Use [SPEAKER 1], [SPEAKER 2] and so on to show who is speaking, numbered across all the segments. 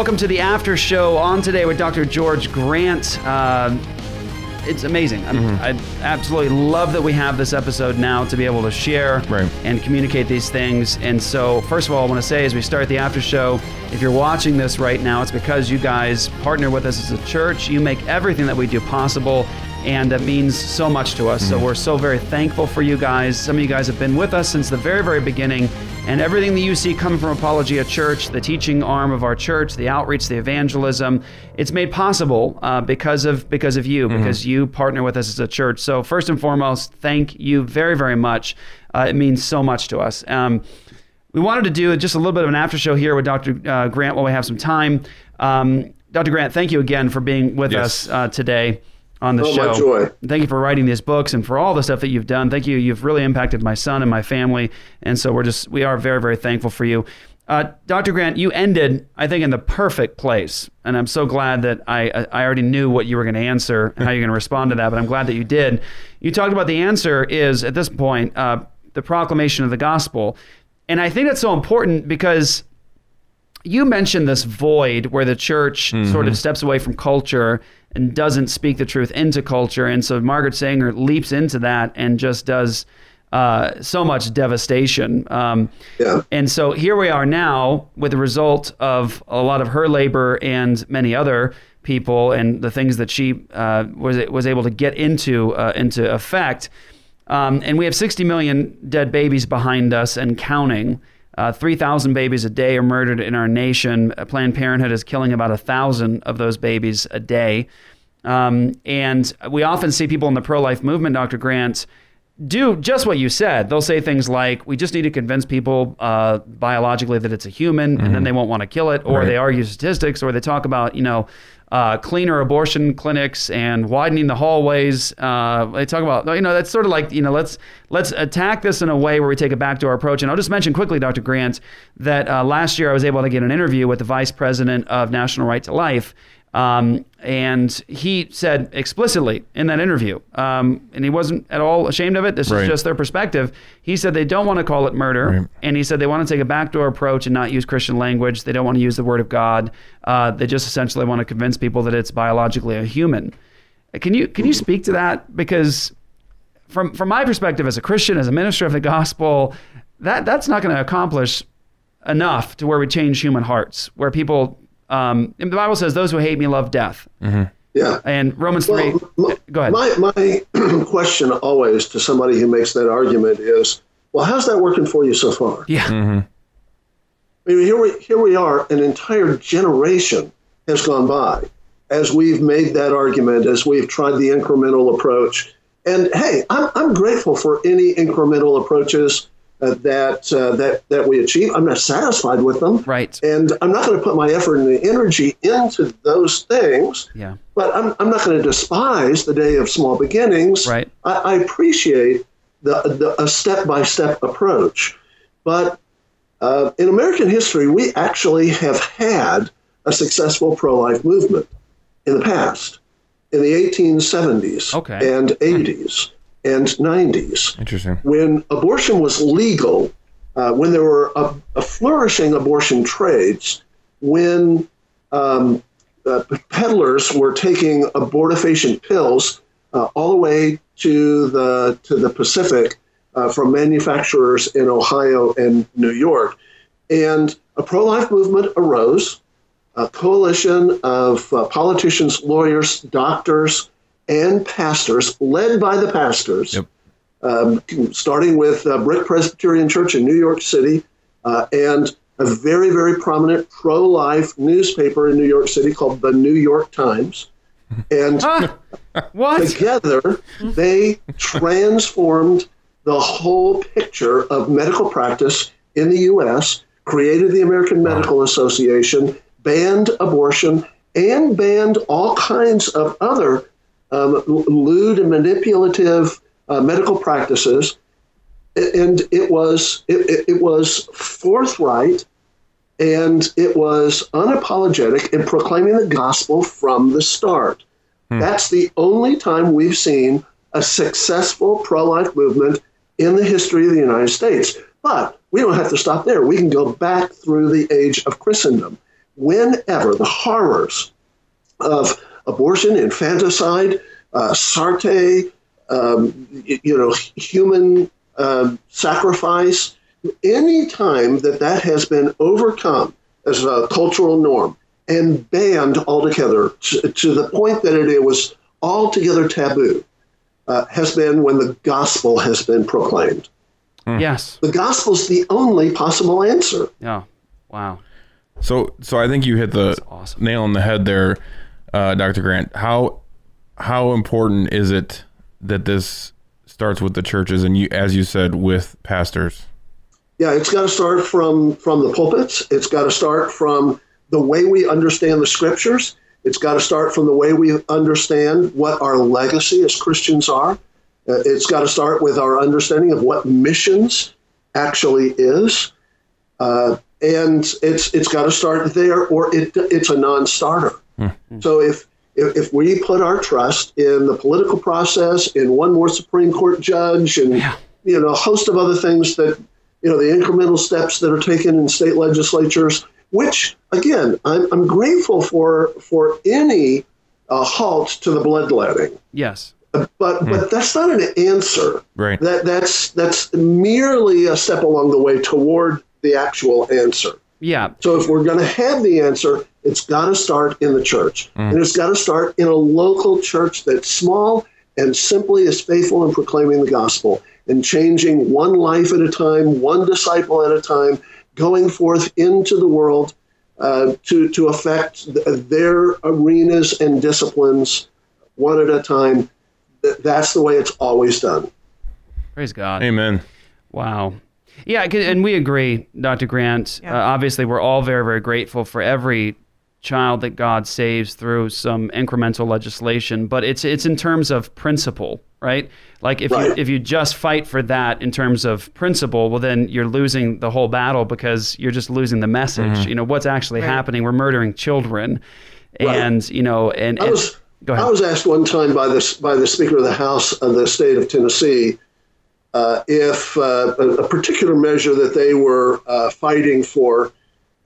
[SPEAKER 1] welcome to the after show on today with Dr. George Grant. Uh, it's amazing.
[SPEAKER 2] Mm-hmm.
[SPEAKER 1] I absolutely love that we have this episode now to be able to share
[SPEAKER 2] Right.
[SPEAKER 1] and communicate these things. And so, first of all, I want to say as we start the after show, if you're watching this right now, it's because you guys partner with us as a church. You make everything that we do possible. And that means so much to us. So we're so very thankful for you guys. Some of you guys have been with us since the very, very beginning. And everything that you see coming from Apologia Church, the teaching arm of our church, the outreach, the evangelism, it's made possible uh, because of because of you, because you partner with us as a church. So first and foremost, thank you very, very much. Uh, it means so much to us. Um, we wanted to do just a little bit of an after show here with Dr. Uh, Grant while we have some time. Um, Dr. Grant, thank you again for being with
[SPEAKER 2] Yes.
[SPEAKER 1] us uh, today on the
[SPEAKER 3] Oh,
[SPEAKER 1] show.
[SPEAKER 3] my joy.
[SPEAKER 1] Thank you for writing these books and for all the stuff that you've done. Thank you. You've really impacted my son and my family, and so we're just we are very very thankful for you. Uh, Dr. Grant, you ended, I think, in the perfect place, and I'm so glad that I I already knew what you were going to answer and how you're going to respond to that, but I'm glad that you did. You talked about the answer is at this point uh, the proclamation of the gospel, and I think that's so important because you mentioned this void where the church sort of steps away from culture and doesn't speak the truth into culture. And so Margaret Sanger leaps into that and just does uh, so much devastation. Um,
[SPEAKER 3] Yeah.
[SPEAKER 1] and so here we are now with the result of a lot of her labor and many other people and the things that she uh, was was able to get into uh, into effect. Um, and we have 60 million dead babies behind us and counting. Uh, 3,000 babies a day are murdered in our nation. Planned Parenthood is killing about a thousand of those babies a day. Um, and we often see people in the pro-life movement, Dr. Grant, do just what you said. They'll say things like, "We just need to convince people uh, biologically that it's a human, and then they won't want to kill it," or
[SPEAKER 2] Right.
[SPEAKER 1] they argue statistics, or they talk about, you know, uh, cleaner abortion clinics and widening the hallways. Uh, they talk about, you know, that's sort of like, you know, let's let's attack this in a way where we take a backdoor approach. And I'll just mention quickly, Dr. Grant, that uh, last year I was able to get an interview with the vice president of National Right to Life. Um, and he said explicitly in that interview, um, and he wasn't at all ashamed of it. This
[SPEAKER 2] Right.
[SPEAKER 1] is just their perspective. He said they don't want to call it murder,
[SPEAKER 2] Right.
[SPEAKER 1] and he said they want to take a backdoor approach and not use Christian language. They don't want to use the word of God. Uh, they just essentially want to convince people that it's biologically a human. Can you can you speak to that? Because from from my perspective as a Christian, as a minister of the gospel, that that's not going to accomplish enough to where we change human hearts, where people. Um, and the Bible says, "Those who hate me love death." Mm-hmm.
[SPEAKER 3] Yeah.
[SPEAKER 1] And Romans three.
[SPEAKER 3] Well, m- uh,
[SPEAKER 1] go ahead.
[SPEAKER 3] My, my question always to somebody who makes that argument is, well, how's that working for you so far?
[SPEAKER 1] yeah. Mm-hmm.
[SPEAKER 3] I mean, here we here we are. An entire generation has gone by as we've made that argument, as we've tried the incremental approach. And hey, I'm, I'm grateful for any incremental approaches uh, that uh, that that we achieve. I'm not satisfied with them,
[SPEAKER 1] Right.
[SPEAKER 3] and I'm not going to put my effort and energy into those things.
[SPEAKER 1] Yeah.
[SPEAKER 3] But I'm, I'm not going to despise the day of small beginnings.
[SPEAKER 1] Right.
[SPEAKER 3] I, I appreciate the, the a step by step approach, but uh, in American history, we actually have had a successful pro life movement in the past, in the 1870s
[SPEAKER 1] Okay.
[SPEAKER 3] and 80s and 90s
[SPEAKER 2] Interesting.
[SPEAKER 3] when abortion was legal, uh, when there were a, a flourishing abortion trades, when um, uh, peddlers were taking abortifacient pills uh, all the way to the to the Pacific uh, from manufacturers in Ohio and New York, and a pro-life movement arose. A coalition of uh, politicians, lawyers, doctors, and pastors, led by the pastors,
[SPEAKER 2] Yep.
[SPEAKER 3] um, starting with uh, Brick Presbyterian Church in New York City, uh, and a very, very prominent pro life newspaper in New York City called the New York Times. And
[SPEAKER 1] Ah, what?
[SPEAKER 3] together, they transformed the whole picture of medical practice in the U.S., created the American Medical Association, banned abortion, and banned all kinds of other um, lewd and manipulative uh, medical practices. And it was it, it, it was forthright and it was unapologetic in proclaiming the gospel from the start. That's the only time we've seen a successful pro life movement in the history of the United States. But we don't have to stop there. We can go back through the age of Christendom. whenever the horrors of abortion, infanticide, uh, Sartre, um, you know, human uh, sacrifice, any time that that has been overcome as a cultural norm and banned altogether to, to the point that it was altogether taboo, uh, has been when the gospel has been proclaimed.
[SPEAKER 1] Mm. Yes.
[SPEAKER 3] The gospel is the only possible answer.
[SPEAKER 1] Yeah. Wow.
[SPEAKER 2] So, so I think you hit the awesome. nail on the head there, uh, Dr. Grant. How how important is it that this starts with the churches and you, as you said, with pastors?
[SPEAKER 3] Yeah, it's got to start from from the pulpits. It's got to start from the way we understand the scriptures. It's got to start from the way we understand what our legacy as Christians are. Uh, it's got to start with our understanding of what missions actually is. Uh, and it's it's got to start there, or it, it's a non-starter. Mm-hmm. So if, if if we put our trust in the political process, in one more Supreme Court judge, and yeah. you know a host of other things that you know the incremental steps that are taken in state legislatures, which again I'm, I'm grateful for for any uh, halt to the bloodletting.
[SPEAKER 1] Yes.
[SPEAKER 3] But but hmm. that's not an answer.
[SPEAKER 2] Right.
[SPEAKER 3] That that's that's merely a step along the way toward the actual answer.
[SPEAKER 1] Yeah.
[SPEAKER 3] So if we're going to have the answer, it's got to start in the church, mm. and it's got to start in a local church that's small and simply is faithful in proclaiming the gospel and changing one life at a time, one disciple at a time, going forth into the world uh, to to affect their arenas and disciplines one at a time. That's the way it's always done.
[SPEAKER 1] Praise God.
[SPEAKER 2] Amen.
[SPEAKER 1] Wow. Yeah, and we agree, Dr. Grant. Yeah. Uh, obviously, we're all very, very grateful for every child that God saves through some incremental legislation, but it's it's in terms of principle, right? Like if right. you if you just fight for that in terms of principle, well then you're losing the whole battle because you're just losing the message. Mm-hmm. You know what's actually right. happening. We're murdering children, right. and you know and,
[SPEAKER 3] I was, go ahead. I was asked one time by this by the Speaker of the House of the state of Tennessee uh, if uh, a, a, particular measure that they were uh, fighting for,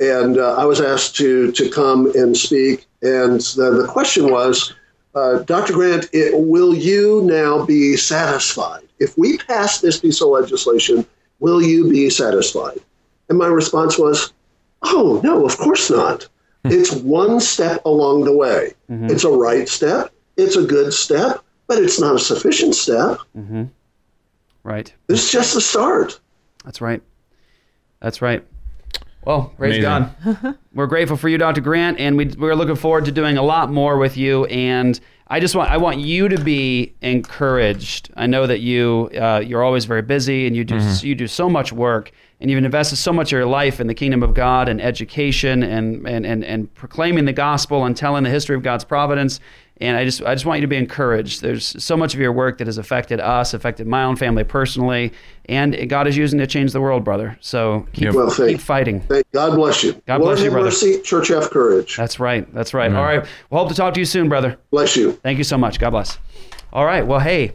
[SPEAKER 3] and uh, I was asked to to come and speak, and the, the question was, uh, Dr. Grant, it, will you now be satisfied if we pass this piece of legislation? Will you be satisfied? And my response was, Oh no, of course not. Hmm. it's one step along the way. Mm-hmm. It's a right step. It's a good step, but it's not a sufficient step.
[SPEAKER 1] Mm-hmm. Right.
[SPEAKER 3] This is just the start.
[SPEAKER 1] That's right. That's right. Well, praise Amazing. God. we're grateful for you, Dr. Grant, and we, we're looking forward to doing a lot more with you. And I just want I want you to be encouraged. I know that you uh, you're always very busy and you do mm-hmm. you do so much work and you've invested so much of your life in the kingdom of God and education and, and, and, and proclaiming the gospel and telling the history of God's providence. And I just I just want you to be encouraged. There's so much of your work that has affected us, affected my own family personally, and God is using it to change the world, brother. So keep, well, keep fighting.
[SPEAKER 3] Thank God bless you.
[SPEAKER 1] God Lord bless you, brother.
[SPEAKER 3] Mercy, church have courage.
[SPEAKER 1] That's right. That's right. Mm-hmm. All right. We'll hope to talk to you soon, brother.
[SPEAKER 3] Bless you.
[SPEAKER 1] Thank you so much. God bless. All right. Well, hey,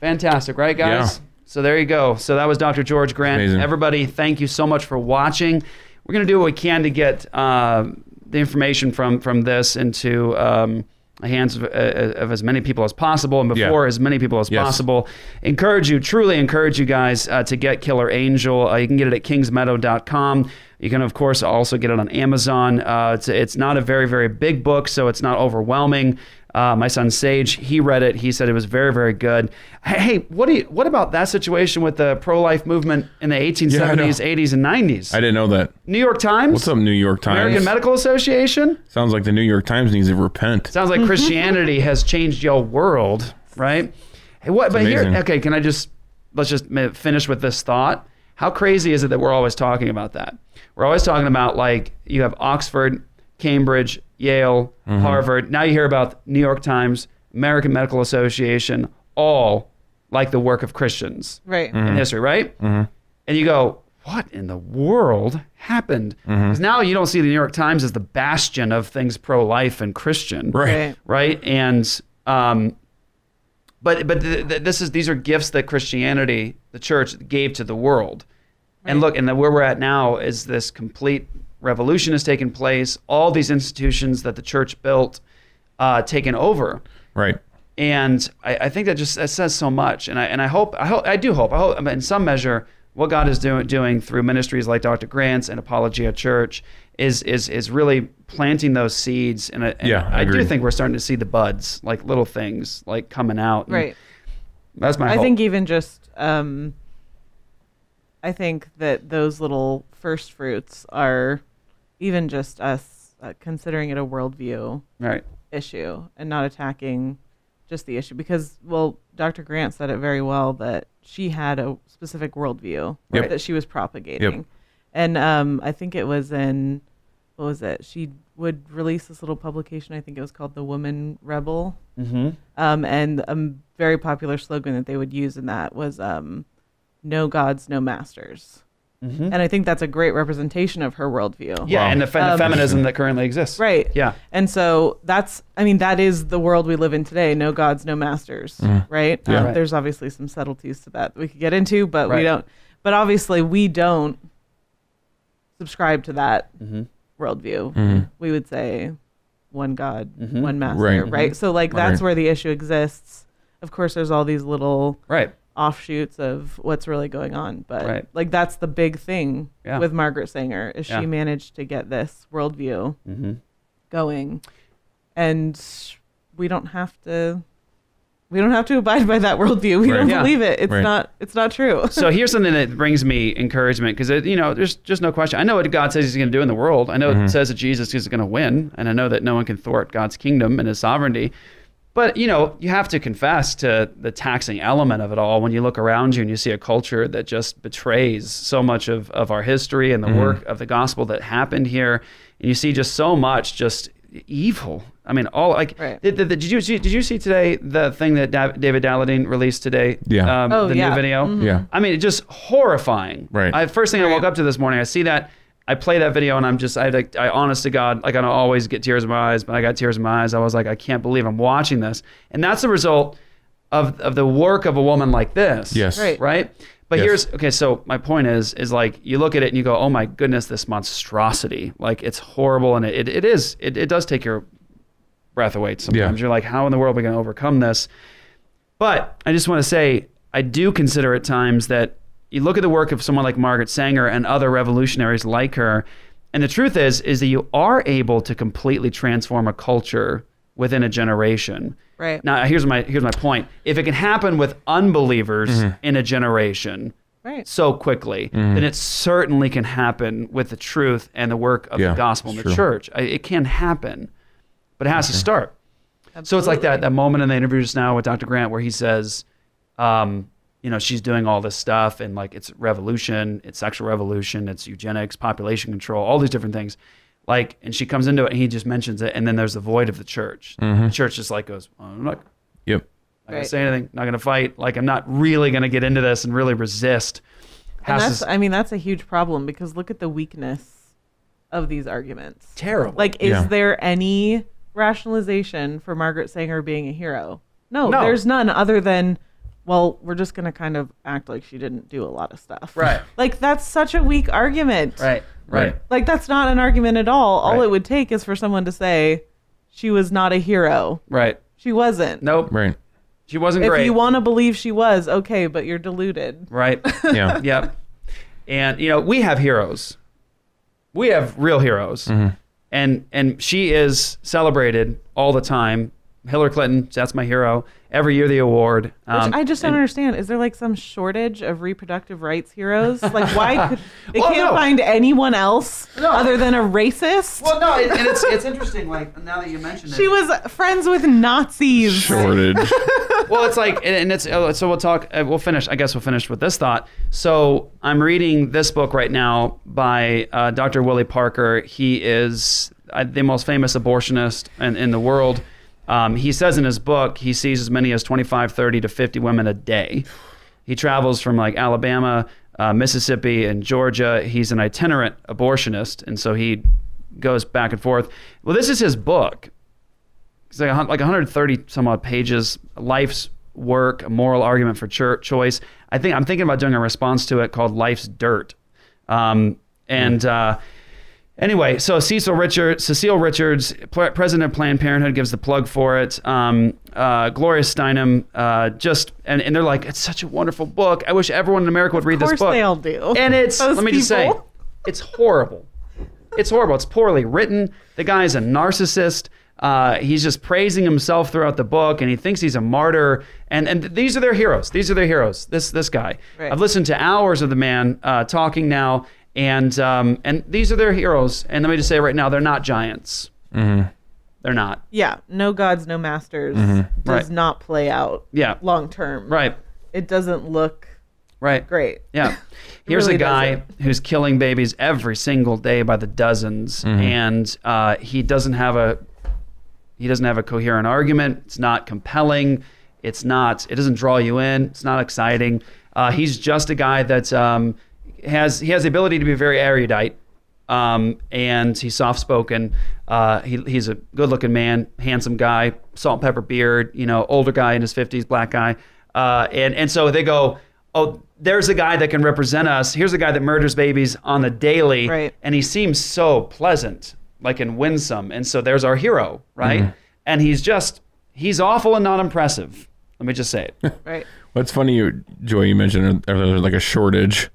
[SPEAKER 1] fantastic, right, guys? Yeah. So there you go. So that was Dr. George Grant. Amazing. Everybody, thank you so much for watching. We're going to do what we can to get uh, the information from from this into. Um, hands of, uh, of, as many people as possible and before yeah. as many people as yes. possible. Encourage you, truly encourage you guys uh, to get Killer Angel. Uh, you can get it at kingsmeadow.com. You can, of course, also get it on Amazon. Uh, it's, it's not a very, very big book, so it's not overwhelming. Uh, my son Sage, he read it. He said it was very, very good. Hey, what do you, what about that situation with the pro-life movement in the 1870s, yeah, 80s, and 90s?
[SPEAKER 2] I didn't know that.
[SPEAKER 1] New York Times.
[SPEAKER 2] What's up, New York Times?
[SPEAKER 1] American Medical Association.
[SPEAKER 2] Sounds like the New York Times needs to repent.
[SPEAKER 1] Sounds like Christianity has changed your world, right? Hey, what? but amazing. here, okay. Can I just let's just finish with this thought? How crazy is it that we're always talking about that? We're always talking about like you have Oxford, Cambridge, Yale, mm-hmm. Harvard. Now you hear about New York Times, American Medical Association, all like the work of Christians
[SPEAKER 4] right.
[SPEAKER 1] in mm-hmm. history, right?
[SPEAKER 2] Mm-hmm.
[SPEAKER 1] And you go, what in the world happened? Because mm-hmm. now you don't see the New York Times as the bastion of things pro-life and Christian,
[SPEAKER 2] right?
[SPEAKER 1] Right, and um, but but th- th- this is these are gifts that Christianity, the church, gave to the world. Right. And look, and the, where we're at now is this complete revolution has taken place, all these institutions that the church built uh, taken over.
[SPEAKER 2] Right.
[SPEAKER 1] And I, I think that just that says so much. And I and I hope I hope I do hope I hope in some measure what God is doing doing through ministries like Dr. Grant's and Apologia Church is is is really planting those seeds. And, I- and
[SPEAKER 2] Yeah, I
[SPEAKER 1] I, do think we're starting to see the buds, like little things, like coming out.
[SPEAKER 4] Right.
[SPEAKER 1] That's my
[SPEAKER 4] I
[SPEAKER 1] hope.
[SPEAKER 4] think even just um I think that those little first fruits are even just us uh, considering it a worldview
[SPEAKER 1] right.
[SPEAKER 4] issue and not attacking just the issue because well Dr. Grant said it very well that she had a specific worldview
[SPEAKER 2] Yep.
[SPEAKER 4] that she was propagating and um I think it was in what was it she would release this little publication I think it was called the Woman Rebel
[SPEAKER 1] Mm-hmm.
[SPEAKER 4] um, and a very popular slogan that they would use in that was um, "No gods, no masters."
[SPEAKER 1] Mm-hmm.
[SPEAKER 4] And I think that's a great representation of her worldview.
[SPEAKER 1] Yeah,
[SPEAKER 2] Wow.
[SPEAKER 1] and the, fe- the
[SPEAKER 4] Um,
[SPEAKER 1] feminism that currently exists.
[SPEAKER 4] Right.
[SPEAKER 1] Yeah.
[SPEAKER 4] And so that's, I mean, that is the world we live in today. No gods, no masters. Right.
[SPEAKER 2] Yeah.
[SPEAKER 4] Um,
[SPEAKER 1] Right.
[SPEAKER 4] There's obviously some subtleties to that we could get into, but
[SPEAKER 1] Right.
[SPEAKER 4] we don't. But obviously, we don't subscribe to that
[SPEAKER 1] Mm-hmm.
[SPEAKER 4] worldview.
[SPEAKER 2] Mhm.
[SPEAKER 4] We would say one God,
[SPEAKER 1] Mhm.
[SPEAKER 4] one master.
[SPEAKER 2] Right.
[SPEAKER 4] Right. So, like, that's
[SPEAKER 2] Right.
[SPEAKER 4] where the issue exists. Of course, there's all these little
[SPEAKER 1] Right.
[SPEAKER 4] Offshoots of what's really going on. But
[SPEAKER 1] Right.
[SPEAKER 4] like that's the big thing
[SPEAKER 1] Yeah.
[SPEAKER 4] with Margaret Sanger is
[SPEAKER 1] Yeah.
[SPEAKER 4] she managed to get this worldview
[SPEAKER 1] Mm-hmm.
[SPEAKER 4] going, and we don't have to. We don't have to abide by that worldview. We
[SPEAKER 2] Right.
[SPEAKER 4] don't
[SPEAKER 1] Yeah.
[SPEAKER 4] believe it. It's
[SPEAKER 2] Right.
[SPEAKER 4] not. It's not true.
[SPEAKER 1] so here's something that brings me encouragement because you know there's just no question. I know what God says He's going to do in the world. I know it says that Jesus is going to win, and I know that no one can thwart God's kingdom and His sovereignty. But you know you have to confess to the taxing element of it all when you look around you and you see a culture that just betrays so much of, of our history and the work of the gospel that happened here, and you see just so much just evil. I mean, all like
[SPEAKER 4] Right.
[SPEAKER 1] did, did, did you see did you see today the thing that David Daleiden released today?
[SPEAKER 2] Yeah.
[SPEAKER 1] um,
[SPEAKER 4] Oh,
[SPEAKER 1] the
[SPEAKER 4] yeah.
[SPEAKER 1] new video.
[SPEAKER 4] Mhm.
[SPEAKER 2] Yeah.
[SPEAKER 1] I mean, it's just horrifying.
[SPEAKER 2] Right.
[SPEAKER 1] I first thing I woke up to this morning, I see that, I play that video, and I'm just, I, like, I honest to God, like I don't always get tears in my eyes, but I got tears in my eyes. I was like, I can't believe I'm watching this, and that's the result of of the work of a woman like this.
[SPEAKER 2] Yes.
[SPEAKER 4] Right.
[SPEAKER 1] Right. But
[SPEAKER 2] Yes.
[SPEAKER 1] here's okay. So my point is, is like you look at it and you go, oh my goodness, this monstrosity. Like it's horrible, and it, it, it is. It, it does take your breath away sometimes.
[SPEAKER 2] Yeah.
[SPEAKER 1] You're like, how in the world are we going to overcome this? But I just want to say, I do consider at times that you look at the work of someone like Margaret Sanger and other revolutionaries like her, and the truth is, is that you are able to completely transform a culture within a generation.
[SPEAKER 4] Right.
[SPEAKER 1] Now, here's my here's my point. If it can happen with unbelievers mm-hmm. in a generation
[SPEAKER 4] Right.
[SPEAKER 1] so quickly, mm-hmm. then it certainly can happen with the truth and the work of
[SPEAKER 2] Yeah,
[SPEAKER 1] the gospel in the
[SPEAKER 2] true.
[SPEAKER 1] church. I- It can happen, but it has to mm-hmm. start. So it's like that that moment in the interview just now with Dr. Grant where he says, um, you know, she's doing all this stuff and like it's revolution, it's sexual revolution, it's eugenics, population control, all these different things. Like, and she comes into it and he just mentions it, and then there's the void of the church. Mm-hmm. The church just like goes, oh, I'm not,
[SPEAKER 2] Yep.
[SPEAKER 1] not gonna say anything, not gonna fight. Like, I'm not really gonna get into this and really resist.
[SPEAKER 4] And that's.
[SPEAKER 1] to-
[SPEAKER 4] I mean, that's a huge problem because look at the weakness of these arguments.
[SPEAKER 1] terrible.
[SPEAKER 4] Like, is
[SPEAKER 2] Yeah.
[SPEAKER 4] there any rationalization for Margaret Sanger being a hero? No,
[SPEAKER 1] No.
[SPEAKER 4] there's none other than, well, we're just going to kind of act like she didn't do a lot of stuff.
[SPEAKER 1] Right.
[SPEAKER 4] Like, that's such a weak argument.
[SPEAKER 1] right, right,
[SPEAKER 4] Like, that's not an argument at all. All
[SPEAKER 1] Right.
[SPEAKER 4] it would take is for someone to say she was not a hero.
[SPEAKER 1] right.
[SPEAKER 4] She wasn't.
[SPEAKER 1] Nope,
[SPEAKER 2] Right.
[SPEAKER 1] she wasn't
[SPEAKER 4] If
[SPEAKER 1] great.
[SPEAKER 4] you want to believe she was, okay, but you're deluded.
[SPEAKER 1] right.
[SPEAKER 2] Yeah.
[SPEAKER 1] Yep. And you know, we have heroes. We have real heroes.
[SPEAKER 2] Mm-hmm.
[SPEAKER 1] And and she is celebrated all the time. Hillary Clinton, that's my hero. Every year the award.
[SPEAKER 4] Which
[SPEAKER 1] Um,
[SPEAKER 4] I just don't
[SPEAKER 1] and-
[SPEAKER 4] understand. Is there like some shortage of reproductive rights heroes? Like, why could they
[SPEAKER 1] Well,
[SPEAKER 4] can't
[SPEAKER 1] no.
[SPEAKER 4] find anyone else
[SPEAKER 1] No.
[SPEAKER 4] other than a racist?
[SPEAKER 1] Well, no, and it's it's interesting. Like now that you mentioned it,
[SPEAKER 4] she was friends with Nazis.
[SPEAKER 2] Shortage.
[SPEAKER 1] well, it's like, and and it's uh, so we'll talk. Uh, we'll finish. I guess we'll finish with this thought. So I'm reading this book right now by uh, Dr. Willie Parker. He is uh, the most famous abortionist in, in the world. Um, he says in his book he sees as many as 25, 30 to 50 women a day. He travels from like Alabama, uh, Mississippi, and Georgia. He's an itinerant abortionist, and so he goes back and forth. Well, this is his book. It's like, a like 130 some odd pages, life's work, a moral argument for church choice. I think I'm thinking about doing a response to it called "Life's Dirt," um, and uh, Anyway, so Cecil Richards, Cecile Richards, president of Planned Parenthood, gives the plug for it. Um, uh, Gloria Steinem, uh, just and, and they're like, it's such a wonderful book. I wish everyone in America would read this book.
[SPEAKER 4] Of course they all do.
[SPEAKER 1] And it's
[SPEAKER 4] Those
[SPEAKER 1] let me just say, it's horrible. It's horrible. It's poorly written. The guy is a narcissist. Uh, he's just praising himself throughout the book, and he thinks he's a martyr. And and these are their heroes. These are their heroes. This this guy.
[SPEAKER 4] Right.
[SPEAKER 1] I've listened to hours of the man uh, talking now, and um, and these are their heroes. And let me just say right now, they're not giants. They're not.
[SPEAKER 4] Yeah, no gods, no masters does
[SPEAKER 1] Mm-hmm. Right.
[SPEAKER 4] not play out
[SPEAKER 1] Yeah.
[SPEAKER 4] long term.
[SPEAKER 1] Right.
[SPEAKER 4] It doesn't look
[SPEAKER 1] Right.
[SPEAKER 4] great.
[SPEAKER 1] Yeah. Here's
[SPEAKER 4] really
[SPEAKER 1] a guy
[SPEAKER 4] doesn't.
[SPEAKER 1] who's killing babies every single day by the dozens, and uh, he doesn't have a he doesn't have a coherent argument. It's not compelling. It's not. It doesn't draw you in. It's not exciting. Uh, he's just a guy that um, has he has the ability to be very erudite, um, and he's soft spoken. Uh, he, he's a good looking man, handsome guy, salt and pepper beard. You know, older guy in his fifties, black guy, uh, and and so they go, oh, there's a guy that can represent us. Here's a guy that murders babies on the daily,
[SPEAKER 4] Right.
[SPEAKER 1] and he seems so pleasant, like and winsome. And so there's our hero, right? And he's just he's awful and not impressive. Let me just say it.
[SPEAKER 4] Right.
[SPEAKER 2] What's funny, Joy, you mentioned there's like a shortage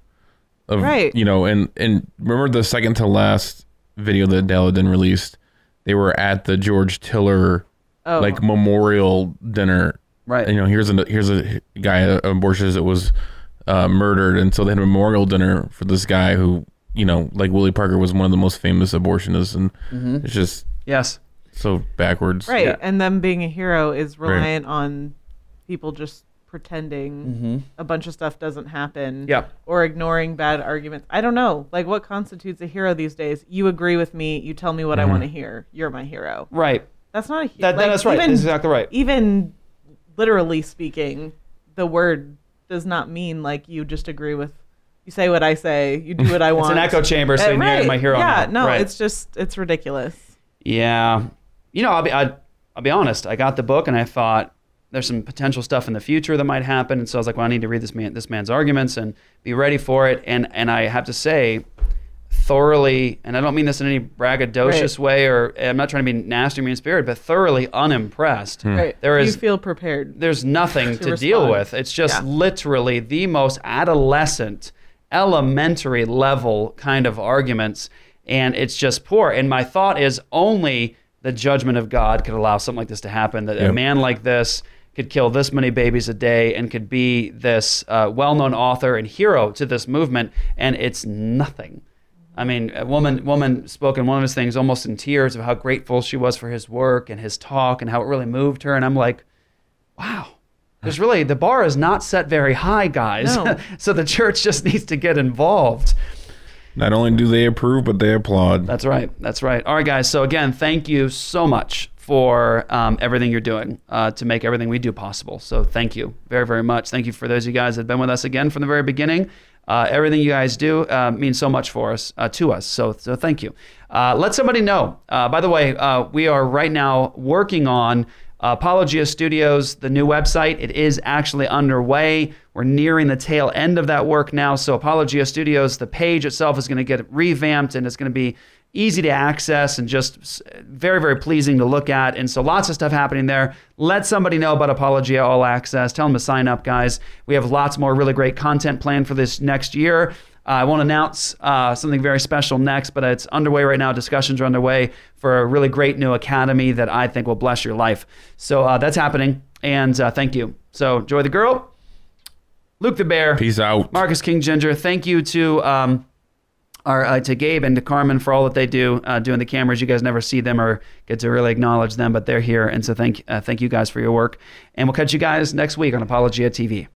[SPEAKER 2] of,
[SPEAKER 4] Right.
[SPEAKER 2] you know, and and remember the second to last video that Daleiden released? They were at the George Tiller
[SPEAKER 4] Oh.
[SPEAKER 2] like memorial dinner.
[SPEAKER 1] Right.
[SPEAKER 2] You know, here's a here's a guy an abortionist that was uh, murdered, and so they had a memorial dinner for this guy who, you know, like Willie Parker was one of the most famous abortionists, and it's just
[SPEAKER 1] yes.
[SPEAKER 2] so backwards.
[SPEAKER 4] Right.
[SPEAKER 1] Yeah.
[SPEAKER 4] And them being a hero is reliant on people just pretending a bunch of stuff doesn't happen.
[SPEAKER 1] Yep.
[SPEAKER 4] Or ignoring bad arguments. I don't know. Like what constitutes a hero these days? You agree with me, you tell me what I want to hear. You're my hero.
[SPEAKER 1] Right.
[SPEAKER 4] That's not a hero.
[SPEAKER 1] That, that's right.
[SPEAKER 4] Even,
[SPEAKER 1] that's exactly right.
[SPEAKER 4] even literally speaking, the word does not mean like you just agree with you say what I say, you do what I want.
[SPEAKER 1] It's an echo chamber, so
[SPEAKER 4] Uh,
[SPEAKER 1] you're my hero.
[SPEAKER 4] Yeah, no,
[SPEAKER 1] Right.
[SPEAKER 4] it's just it's ridiculous.
[SPEAKER 1] Yeah, you know, I'll be I, I'll be honest. I got the book and I thought there's some potential stuff in the future that might happen, and so I was like, well, I need to read this man this man's arguments and be ready for it. And and I have to say, thoroughly, and I don't mean this in any braggadocious
[SPEAKER 4] Right.
[SPEAKER 1] way, or I'm not trying to be nasty or mean spirited, but thoroughly unimpressed. Hmm.
[SPEAKER 4] Right.
[SPEAKER 1] There
[SPEAKER 4] you feel prepared.
[SPEAKER 1] there's nothing to,
[SPEAKER 4] to
[SPEAKER 1] deal with. It's just
[SPEAKER 4] Yeah.
[SPEAKER 1] literally the most adolescent, elementary level kind of arguments, and it's just poor. And my thought is only the judgment of God could allow something like this to happen. That a man like this could kill this many babies a day and could be this uh, well-known author and hero to this movement, and it's nothing. I mean, a woman woman spoke in one of his things almost in tears of how grateful she was for his work and his talk and how it really moved her. And I'm like, wow. There's really the bar is not set very high, guys.
[SPEAKER 4] No.
[SPEAKER 1] so the church just needs to get involved.
[SPEAKER 2] Not only do they approve, but they applaud.
[SPEAKER 1] That's right. That's right. All right, guys. So again, thank you so much for um, everything you're doing uh, to make everything we do possible. So thank you very, very much. Thank you for those of you guys that have been with us again from the very beginning. Uh, everything you guys do uh, means so much for us, uh, to us. So, so thank you. Uh, let somebody know. Uh, by the way, we are right now working on Apologia Studios, the new website. It is actually underway. We're nearing the tail end of that work now. So, Apologia Studios, the page itself is going to get revamped and it's going to be easy to access and just very, very pleasing to look at. And so lots of stuff happening there. Let somebody know about Apologia All Access. Tell them to sign up, guys. We have lots more really great content planned for this next year. Uh, I won't announce uh, something very special next, but it's underway right now. Discussions are underway for a really great new academy that I think will bless your life. So uh, that's happening. And uh, thank you. So, Joy the Girl, Luke the Bear,
[SPEAKER 2] Peace out.
[SPEAKER 1] Marcus King Ginger. Thank you to um, our, uh, to Gabe and to Carmen for all that they do uh, doing the cameras. You guys never see them or get to really acknowledge them, but they're here, and so thank uh, thank you guys for your work. And we'll catch you guys next week on Apologia TV.